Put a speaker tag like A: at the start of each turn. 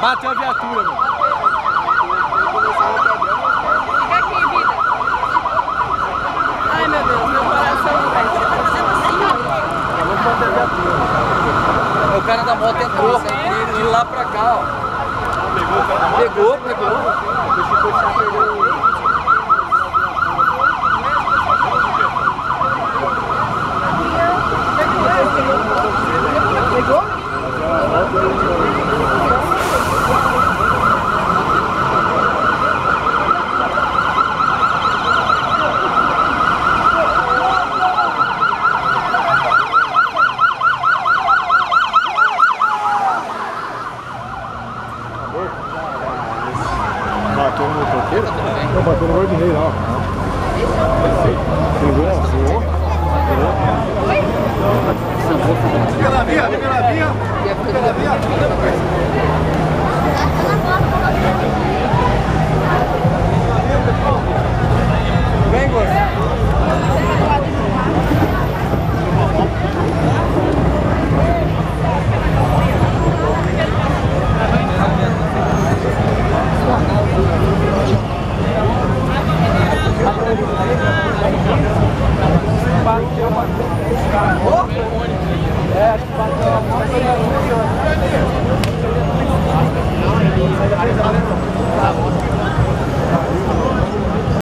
A: Bateu a viatura, mano.
B: Fica aqui, vida. Ai, meu Deus, meu coração vai. Você tá fazendo assim, ó.
A: Vamos bater a viatura. O cara da moto entrou de lá pra cá, ó. Pegou o cara da moto? Pegou, pegou. Deixa eu puxar, pegou.
C: Bateu Não, bateu no Rodinei lá. Pegou. Tá